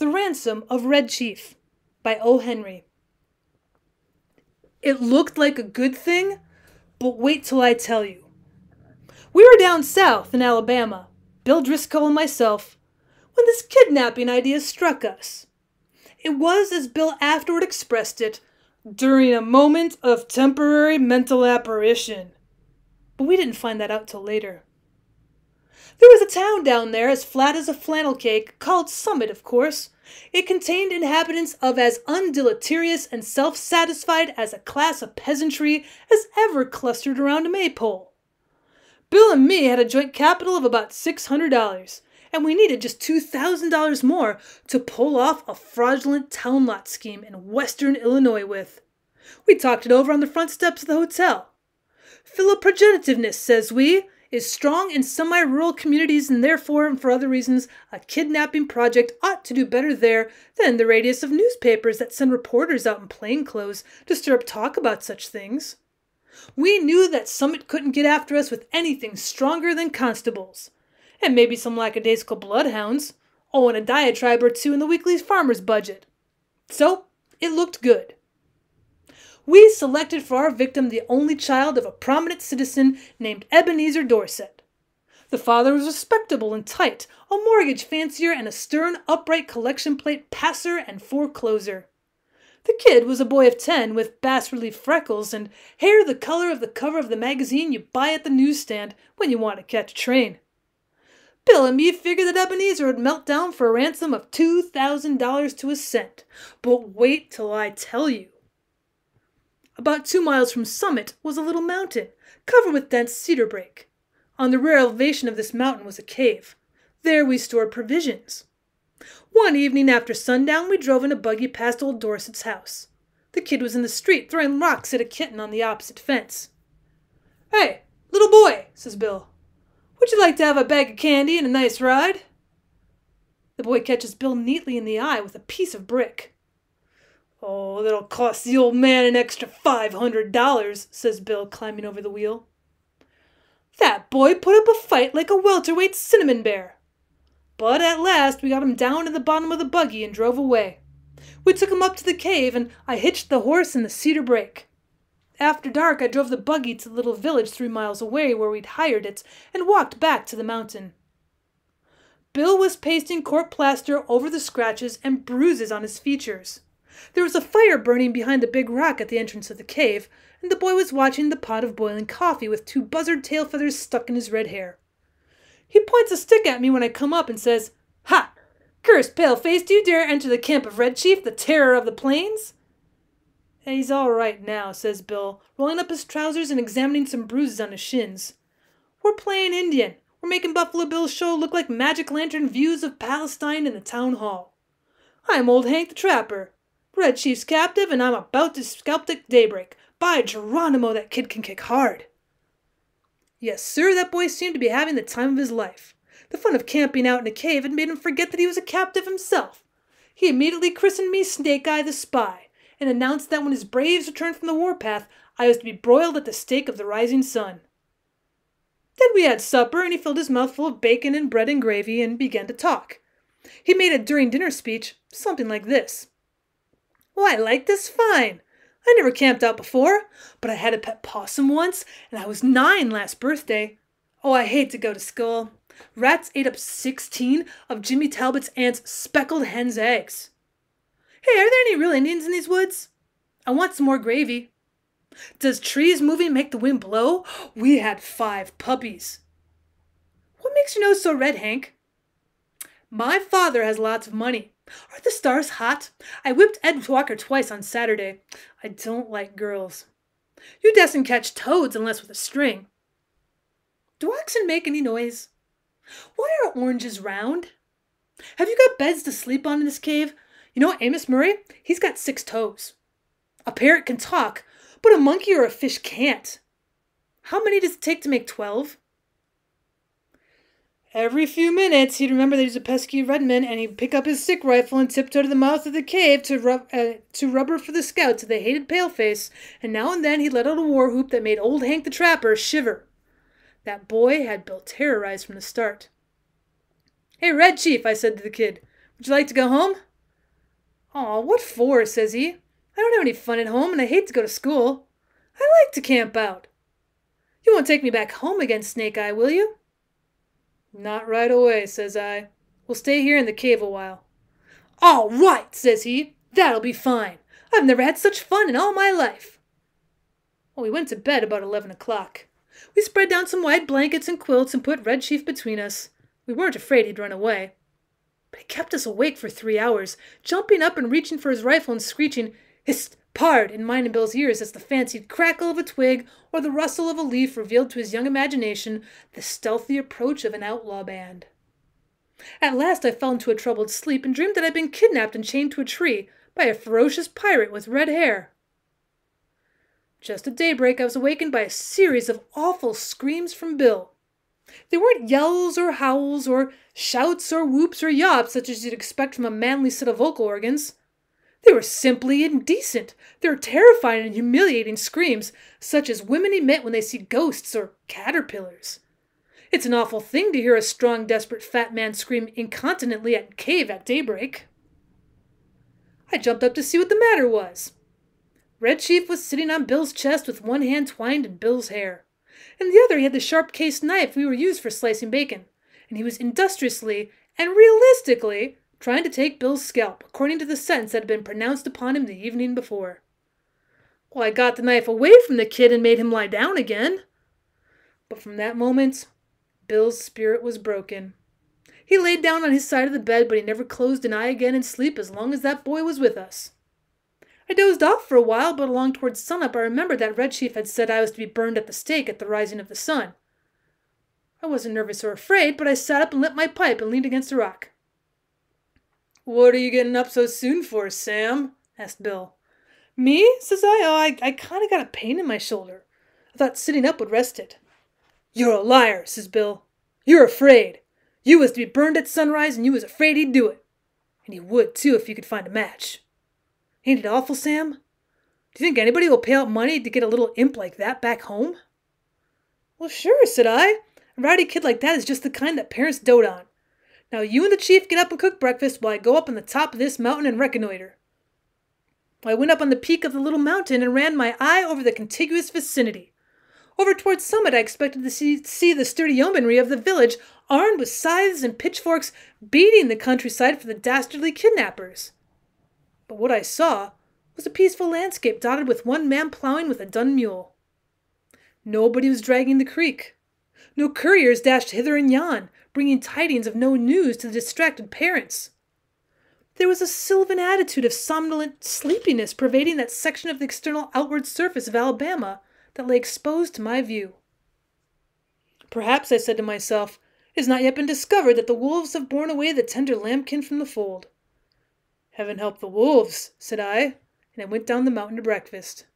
The Ransom of Red Chief by O. Henry. It looked like a good thing, but wait till I tell you. We were down south in Alabama, Bill Driscoll and myself, when this kidnapping idea struck us. It was, as Bill afterward expressed it, during a moment of temporary mental apparition. But we didn't find that out till later. There was a town down there as flat as a flannel cake, called Summit, of course. It contained inhabitants of as undeleterious and self satisfied as a class of peasantry as ever clustered around a maypole. Bill and me had a joint capital of about $600, and we needed just $2,000 more to pull off a fraudulent town lot scheme in western Illinois with. We talked it over on the front steps of the hotel. Philoprogenitiveness, says we, is strong in semi rural communities, and therefore, and for other reasons, a kidnapping project ought to do better there than the radius of newspapers that send reporters out in plain clothes to stir up talk about such things. We knew that Summit couldn't get after us with anything stronger than constables, and maybe some lackadaisical bloodhounds, oh, and a diatribe or two in the weekly farmer's budget. So, it looked good. We selected for our victim the only child of a prominent citizen named Ebenezer Dorset. The father was respectable and tight, a mortgage fancier and a stern, upright collection plate passer and forecloser. The kid was a boy of ten with bas relief freckles and hair the color of the cover of the magazine you buy at the newsstand when you want to catch a train. Bill and me figured that Ebenezer would melt down for a ransom of $2,000 to a cent. But wait till I tell you. About two miles from Summit was a little mountain, covered with dense cedar brake. On the rear elevation of this mountain was a cave. There we stored provisions. One evening after sundown, we drove in a buggy past old Dorset's house. The kid was in the street throwing rocks at a kitten on the opposite fence. Hey, little boy, says Bill, would you like to have a bag of candy and a nice ride? The boy catches Bill neatly in the eye with a piece of brick. Oh, that'll cost the old man an extra five hundred dollars, says Bill, climbing over the wheel. That boy put up a fight like a welterweight cinnamon bear. But at last we got him down to the bottom of the buggy and drove away. We took him up to the cave, and I hitched the horse in the cedar brake. After dark, I drove the buggy to the little village three miles away where we'd hired it and walked back to the mountain. Bill was pasting court plaster over the scratches and bruises on his features. There was a fire burning behind the big rock at the entrance of the cave, and the boy was watching the pot of boiling coffee with two buzzard tail feathers stuck in his red hair. He points a stick at me when I come up and says, Ha! Cursed pale face, do you dare enter the camp of Red Chief, the terror of the plains? He's all right now, says Bill, rolling up his trousers and examining some bruises on his shins. We're playing Indian. We're making Buffalo Bill's show look like magic lantern views of Palestine in the town hall. I'm old Hank the Trapper. Red Chief's captive, and I'm about to scalp at daybreak. By Geronimo, that kid can kick hard. Yes, sir, that boy seemed to be having the time of his life. The fun of camping out in a cave had made him forget that he was a captive himself. He immediately christened me Snake Eye the Spy, and announced that when his braves returned from the warpath, I was to be broiled at the stake of the rising sun. Then we had supper, and he filled his mouth full of bacon and bread and gravy and began to talk. He made a during dinner speech, something like this. Oh, I like this fine. I never camped out before, but I had a pet possum once, and I was nine last birthday. Oh, I hate to go to school. Rats ate up 16 of Jimmy Talbot's aunt's speckled hen's eggs. Hey, are there any real Indians in these woods? I want some more gravy. Does trees moving make the wind blow? We had five puppies. What makes your nose so red, Hank? My father has lots of money. Are the stars hot? I whipped Ed Walker twice on Saturday. I don't like girls. You doesn't catch toads unless with a string. Do oxen make any noise? Why are oranges round? Have you got beds to sleep on in this cave? You know Amos Murray? He's got six toes. A parrot can talk, but a monkey or a fish can't. How many does it take to make twelve? Every few minutes, he'd remember that he's a pesky redman, and he'd pick up his stick rifle and tiptoe to the mouth of the cave to, rub, uh, to rubber for the scouts of the hated paleface, and now and then he'd let out a war whoop that made old Hank the Trapper shiver. That boy had Bill terrorized from the start. Hey, Red Chief, I said to the kid, would you like to go home? Aw, what for? says he. I don't have any fun at home and I hate to go to school. I like to camp out. You won't take me back home again, Snake Eye, will you? Not right away, says I. We'll stay here in the cave a while. All right, says he. That'll be fine. I've never had such fun in all my life. Well, we went to bed about eleven o'clock. We spread down some white blankets and quilts and put Red Chief between us. We weren't afraid he'd run away. But he kept us awake for three hours, jumping up and reaching for his rifle and screeching, Hist! Pard! in mine and Bill's ears as the fancied crackle of a twig or the rustle of a leaf revealed to his young imagination the stealthy approach of an outlaw band. At last I fell into a troubled sleep and dreamed that I'd been kidnapped and chained to a tree by a ferocious pirate with red hair. Just at daybreak, I was awakened by a series of awful screams from Bill. They weren't yells or howls or shouts or whoops or yops such as you'd expect from a manly set of vocal organs. They were simply indecent. They were terrifying and humiliating screams, such as women emit when they see ghosts or caterpillars. It's an awful thing to hear a strong, desperate fat man scream incontinently at cave at daybreak. I jumped up to see what the matter was. Red Chief was sitting on Bill's chest with one hand twined in Bill's hair. In the other he had the sharp cased knife we were used for slicing bacon, and he was industriously and realistically trying to take Bill's scalp, according to the sentence that had been pronounced upon him the evening before. Well, I got the knife away from the kid and made him lie down again. But from that moment, Bill's spirit was broken. He laid down on his side of the bed, but he never closed an eye again in sleep as long as that boy was with us. I dozed off for a while, but along towards sunup I remembered that Red Chief had said I was to be burned at the stake at the rising of the sun. I wasn't nervous or afraid, but I sat up and lit my pipe and leaned against a rock. What are you getting up so soon for, Sam? asked Bill. Me? says I. Oh, I, I kind of got a pain in my shoulder. I thought sitting up would rest it. You're a liar, says Bill. You're afraid. You was to be burned at sunrise, and you was afraid he'd do it. And he would, too, if you could find a match. Ain't it awful, Sam? Do you think anybody will pay out money to get a little imp like that back home? Well, sure, said I. A rowdy kid like that is just the kind that parents dote on. Now you and the chief get up and cook breakfast while I go up on the top of this mountain and reconnoiter. I went up on the peak of the little mountain and ran my eye over the contiguous vicinity. Over towards summit I expected to see, see the sturdy yeomanry of the village armed with scythes and pitchforks beating the countryside for the dastardly kidnappers. But what I saw was a peaceful landscape dotted with one man plowing with a dun mule. Nobody was dragging the creek. No couriers dashed hither and yon, bringing tidings of no news to the distracted parents. There was a sylvan attitude of somnolent sleepiness pervading that section of the external outward surface of Alabama that lay exposed to my view. Perhaps, I said to myself, it has not yet been discovered that the wolves have borne away the tender lambkin from the fold. Heaven help the wolves, said I, and I went down the mountain to breakfast.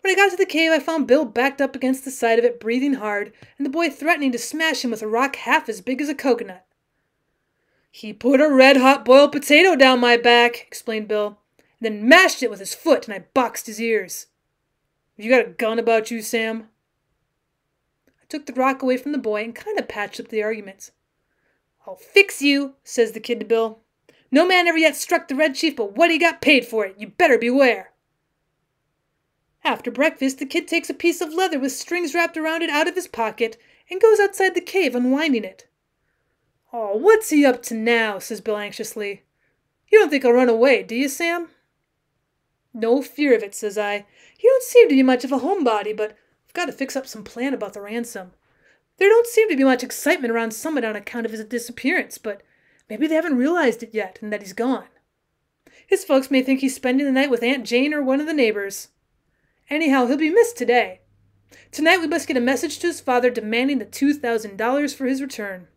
When I got to the cave, I found Bill backed up against the side of it, breathing hard, and the boy threatening to smash him with a rock half as big as a coconut. He put a red hot boiled potato down my back, explained Bill, and then mashed it with his foot, and I boxed his ears. Have you got a gun about you, Sam? I took the rock away from the boy and kind of patched up the arguments. I'll fix you, says the kid to Bill. No man ever yet struck the Red Chief but what he got paid for it. You better beware. After breakfast, the kid takes a piece of leather with strings wrapped around it out of his pocket and goes outside the cave unwinding it. Oh, what's he up to now? says Bill anxiously. You don't think I'll run away, do you, Sam? No fear of it, says I. You don't seem to be much of a homebody, but I've got to fix up some plan about the ransom. There don't seem to be much excitement around Summit on account of his disappearance, but Maybe they haven't realized it yet and that he's gone. His folks may think he's spending the night with Aunt Jane or one of the neighbors. Anyhow, he'll be missed today. Tonight we must get a message to his father demanding the $2,000 for his return.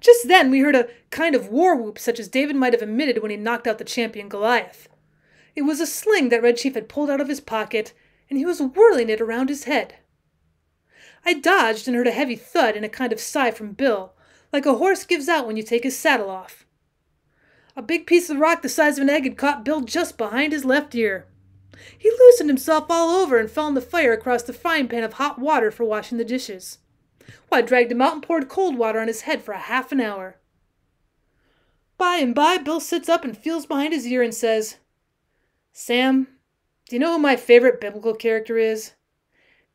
Just then we heard a kind of war whoop such as David might have emitted when he knocked out the champion Goliath. It was a sling that Red Chief had pulled out of his pocket, and he was whirling it around his head. I dodged and heard a heavy thud and a kind of sigh from Bill, like a horse gives out when you take his saddle off. A big piece of rock the size of an egg had caught Bill just behind his left ear. He loosened himself all over and fell in the fire across the frying pan of hot water for washing the dishes. Well, I dragged him out and poured cold water on his head for a half an hour. By and by, Bill sits up and feels behind his ear and says, Sam, do you know who my favorite biblical character is?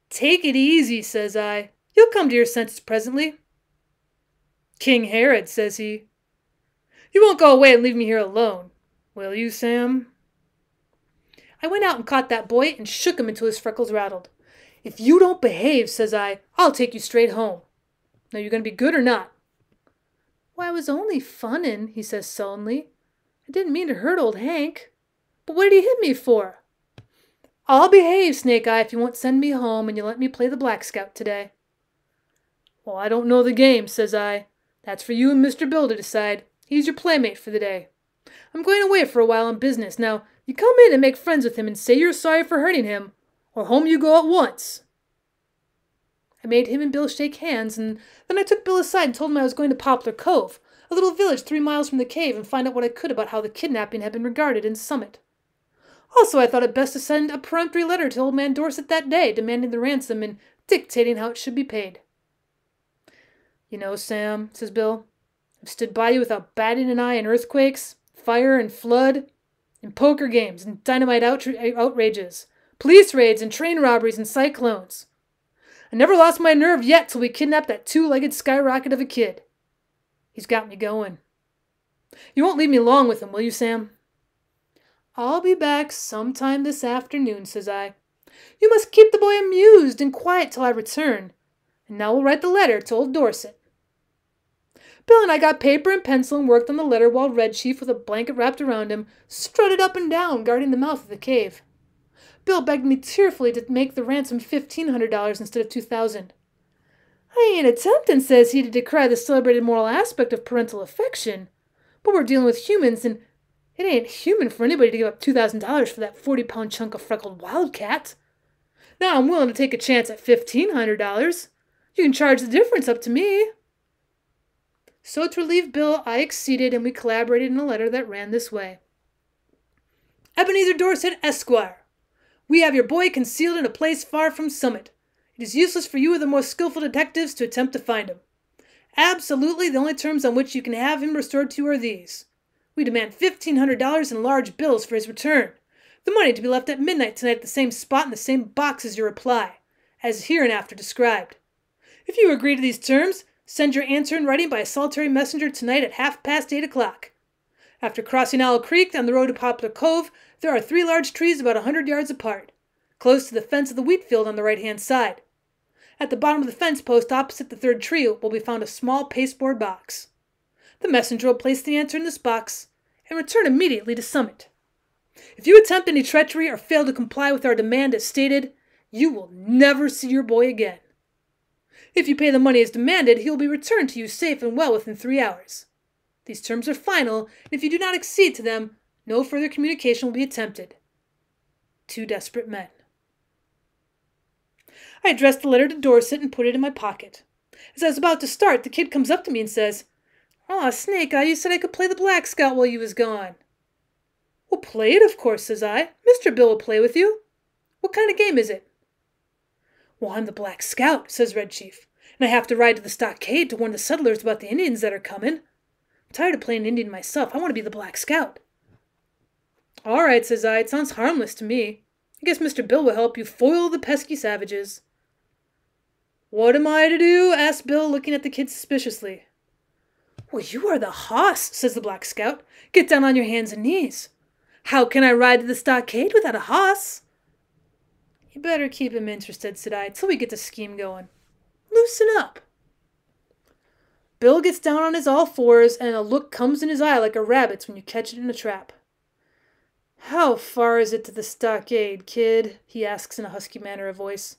Take it easy, says I. You'll come to your senses presently. King Herod, says he. You won't go away and leave me here alone, will you, Sam? I went out and caught that boy and shook him until his freckles rattled. If you don't behave, says I, I'll take you straight home. Now you're going to be good or not? Why, I was only funnin', he says sullenly. I didn't mean to hurt old Hank. But what did he hit me for? I'll behave, Snake Eye, if you won't send me home and you let me play the Black Scout today. Well, I don't know the game, says I. That's for you and Mr. Bill to decide. He's your playmate for the day. I'm going away for a while on business. Now, you come in and make friends with him and say you're sorry for hurting him, or home you go at once. I made him and Bill shake hands, and then I took Bill aside and told him I was going to Poplar Cove, a little village three miles from the cave, and find out what I could about how the kidnapping had been regarded in Summit. Also, I thought it best to send a peremptory letter to old man Dorset that day, demanding the ransom and dictating how it should be paid. You know, Sam, says Bill, I've stood by you without batting an eye in earthquakes, fire and flood, in poker games and dynamite outra- outrages, police raids and train robberies and cyclones. I never lost my nerve yet till we kidnapped that two legged skyrocket of a kid. He's got me going. You won't leave me long with him, will you, Sam? I'll be back sometime this afternoon, says I. You must keep the boy amused and quiet till I return. And now we'll write the letter to old Dorset. Bill and I got paper and pencil and worked on the letter while Red Chief, with a blanket wrapped around him, strutted up and down, guarding the mouth of the cave. Bill begged me tearfully to make the ransom fifteen hundred dollars instead of two thousand. I ain't attempting, says he, to decry the celebrated moral aspect of parental affection, but we're dealing with humans, and it ain't human for anybody to give up two thousand dollars for that forty pound chunk of freckled wildcat. Now I'm willing to take a chance at fifteen hundred dollars. You can charge the difference up to me. So to relieve Bill, I acceded, and we collaborated in a letter that ran this way. Ebenezer Dorset, Esquire. We have your boy concealed in a place far from Summit. It is useless for you or the most skilful detectives to attempt to find him. Absolutely, the only terms on which you can have him restored to you are these. We demand $1,500 in large bills for his return. The money to be left at midnight tonight at the same spot in the same box as your reply, as hereinafter described. If you agree to these terms, send your answer in writing by a solitary messenger tonight at half past eight o'clock. After crossing Owl Creek on the road to Poplar Cove, there are three large trees about a hundred yards apart, close to the fence of the wheat field on the right hand side. At the bottom of the fence post opposite the third tree will be found a small pasteboard box. The messenger will place the answer in this box and return immediately to Summit. If you attempt any treachery or fail to comply with our demand as stated, you will never see your boy again. If you pay the money as demanded, he will be returned to you safe and well within three hours. These terms are final, and if you do not accede to them, no further communication will be attempted. Two desperate men. I addressed the letter to Dorset and put it in my pocket. As I was about to start, the kid comes up to me and says, Aw, Snake Eye, you said I could play the Black Scout while you was gone. Well, play it, of course, says I. Mr. Bill will play with you. What kind of game is it? Well, I'm the Black Scout, says Red Chief, and I have to ride to the stockade to warn the settlers about the Indians that are coming. I'm tired of playing Indian myself. I want to be the Black Scout. All right, says I. It sounds harmless to me. I guess Mr. Bill will help you foil the pesky savages. What am I to do? asked Bill, looking at the kid suspiciously. Well, you are the hoss, says the Black Scout. Get down on your hands and knees. How can I ride to the stockade without a hoss? You better keep him interested, said I, till we get the scheme going. Loosen up. Bill gets down on his all fours, and a look comes in his eye like a rabbit's when you catch it in a trap. How far is it to the stockade, kid? he asks in a husky manner of voice.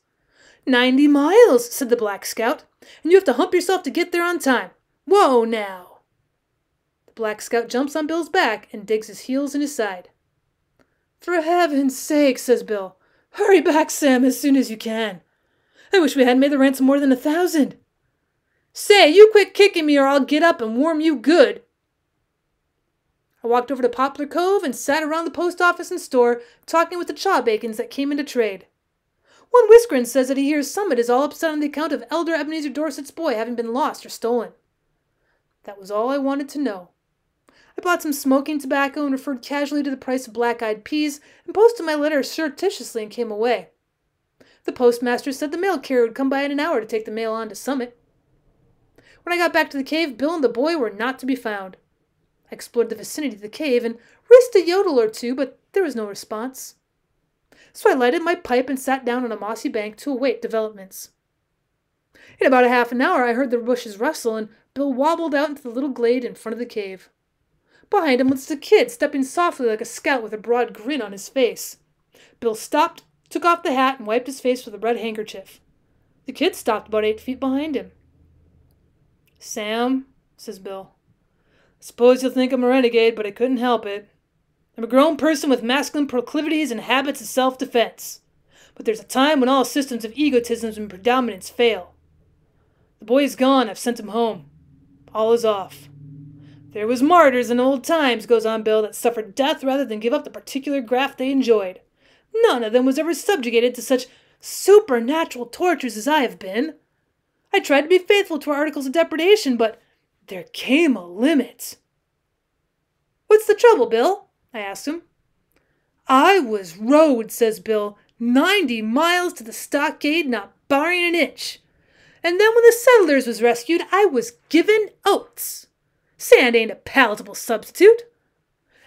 Ninety miles, said the Black Scout, and you have to hump yourself to get there on time. Whoa, now! The Black Scout jumps on Bill's back and digs his heels in his side. For heaven's sake, says Bill, hurry back, Sam, as soon as you can. I wish we hadn't made the ransom more than a thousand. Say, you quit kicking me or I'll get up and warm you good, I walked over to Poplar Cove and sat around the post office and store, talking with the chawbacons that came into trade. One whiskerin says that he hears Summit is all upset on the account of Elder Ebenezer Dorset's boy having been lost or stolen. That was all I wanted to know. I bought some smoking tobacco and referred casually to the price of black eyed peas and posted my letter surreptitiously and came away. The postmaster said the mail carrier would come by in an hour to take the mail on to Summit. When I got back to the cave, Bill and the boy were not to be found. I explored the vicinity of the cave and risked a yodel or two, but there was no response. So I lighted my pipe and sat down on a mossy bank to await developments. In about a half an hour, I heard the bushes rustle, and Bill wobbled out into the little glade in front of the cave. Behind him was the kid, stepping softly like a scout with a broad grin on his face. Bill stopped, took off the hat, and wiped his face with a red handkerchief. The kid stopped about eight feet behind him. Sam, says Bill, I suppose you'll think I'm a renegade, but I couldn't help it. I'm a grown person with masculine proclivities and habits of self defense. But there's a time when all systems of egotism and predominance fail. The boy's gone, I've sent him home. All is off. There was martyrs in old times, goes on Bill, that suffered death rather than give up the particular graft they enjoyed. None of them was ever subjugated to such supernatural tortures as I have been. I tried to be faithful to our articles of depredation, but there came a limit. What's the trouble, Bill? I asked him. I was rode, says Bill, ninety miles to the stockade, not barring an inch. And then when the settlers was rescued, I was given oats. Sand ain't a palatable substitute.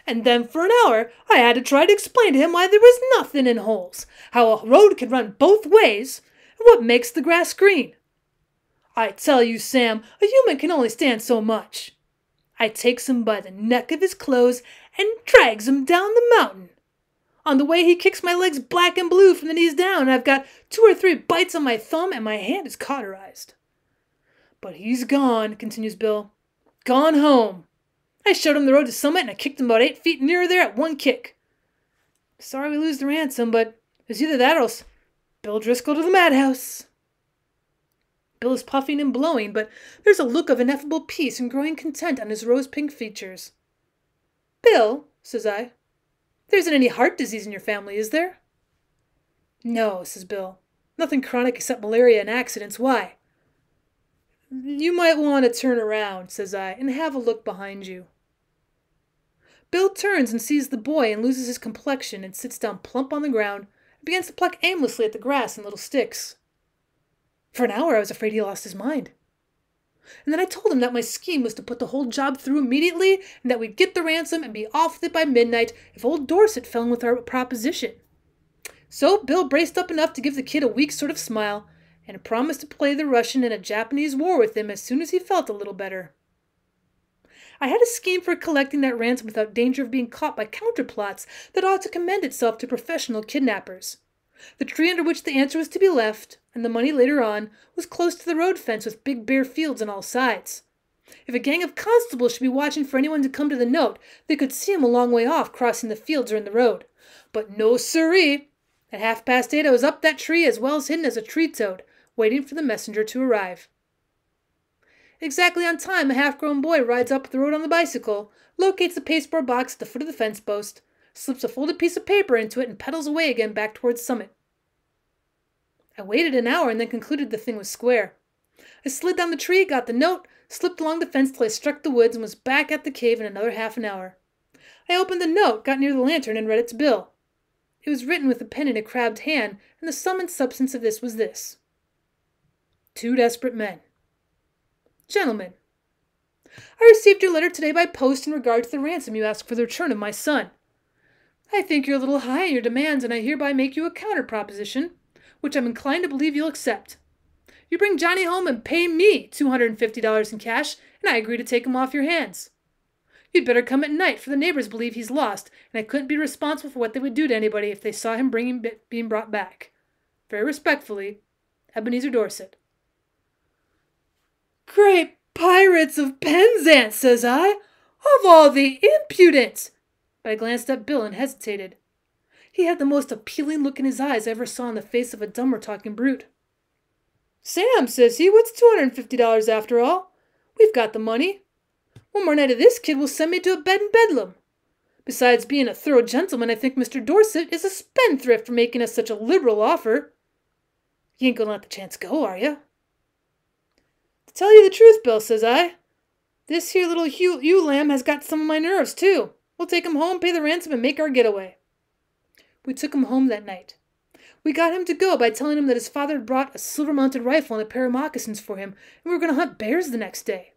And then for an hour, I had to try to explain to him why there was nothing in holes, how a road can run both ways, and what makes the grass green. I tell you, Sam, a human can only stand so much. I takes him by the neck of his clothes and drags him down the mountain. On the way, he kicks my legs black and blue from the knees down, and I've got two or three bites on my thumb, and my hand is cauterized. But he's gone, continues Bill. Gone home. I showed him the road to Summit, and I kicked him about eight feet nearer there at one kick. Sorry we lose the ransom, but it's either that or else Bill Driscoll to the madhouse. Bill is puffing and blowing, but there's a look of ineffable peace and growing content on his rose pink features. Bill, says I, there isn't any heart disease in your family, is there? No, says Bill. Nothing chronic except malaria and accidents. Why? You might want to turn around, says I, and have a look behind you. Bill turns and sees the boy and loses his complexion and sits down plump on the ground and begins to pluck aimlessly at the grass and little sticks. For an hour I was afraid he lost his mind. And then I told him that my scheme was to put the whole job through immediately and that we'd get the ransom and be off with it by midnight if old Dorset fell in with our proposition. So Bill braced up enough to give the kid a weak sort of smile and promised to play the Russian in a Japanese war with him as soon as he felt a little better. I had a scheme for collecting that ransom without danger of being caught by counterplots that ought to commend itself to professional kidnappers. The tree under which the answer was to be left, and the money later on, was close to the road fence with big bare fields on all sides. If a gang of constables should be watching for anyone to come to the note, they could see him a long way off crossing the fields or in the road. But no siree! At half past eight I was up that tree as well as hidden as a tree toad, waiting for the messenger to arrive. Exactly on time, a half grown boy rides up the road on the bicycle, locates the pasteboard box at the foot of the fence post, slips a folded piece of paper into it, and pedals away again back towards Summit. I waited an hour and then concluded the thing was square. I slid down the tree, got the note, slipped along the fence till I struck the woods, and was back at the cave in another half an hour. I opened the note, got near the lantern, and read it to Bill. It was written with a pen in a crabbed hand, and the sum and substance of this was this Two desperate men. Gentlemen, I received your letter today by post in regard to the ransom you ask for the return of my son. I think you're a little high in your demands, and I hereby make you a counter proposition which I'm inclined to believe you'll accept. You bring Johnny home and pay me $250 in cash, and I agree to take him off your hands. You'd better come at night, for the neighbors believe he's lost, and I couldn't be responsible for what they would do to anybody if they saw him bringing, being brought back. Very respectfully, Ebenezer Dorset. Great pirates of Penzance, says I. Of all the impudence! But I glanced at Bill and hesitated. He had the most appealing look in his eyes I ever saw on the face of a dumber talking brute. Sam, says he, what's $250 after all? We've got the money. One more night of this kid will send me to a bed in Bedlam. Besides being a thorough gentleman, I think Mr. Dorset is a spendthrift for making us such a liberal offer. You ain't gonna let the chance go, are you? Tell you the truth, Bill, says I, This here little ewe, ewe lamb has got some of my nerves, too. We'll take him home, pay the ransom, and make our getaway. We took him home that night. We got him to go by telling him that his father had brought a silver mounted rifle and a pair of moccasins for him, and we were going to hunt bears the next day.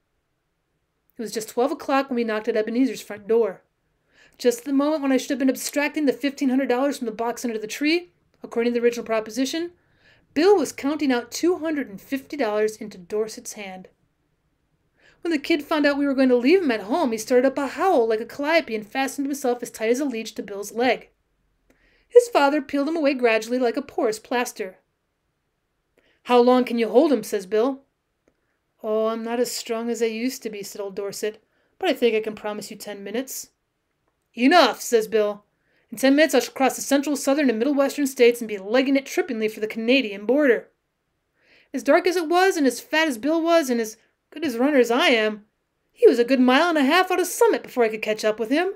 It was just twelve o'clock when we knocked at Ebenezer's front door. Just at the moment when I should have been abstracting the fifteen hundred dollars from the box under the tree, according to the original proposition, Bill was counting out two hundred and fifty dollars into Dorset's hand. When the kid found out we were going to leave him at home, he started up a howl like a calliope and fastened himself as tight as a leech to Bill's leg. His father peeled him away gradually like a porous plaster. How long can you hold him? says Bill. Oh, I'm not as strong as I used to be, said old Dorset, but I think I can promise you ten minutes. Enough, says Bill. In ten minutes I shall cross the central, southern, and middle western states and be legging it trippingly for the Canadian border. As dark as it was, and as fat as Bill was, and as good as runner as I am, he was a good mile and a half out of Summit before I could catch up with him.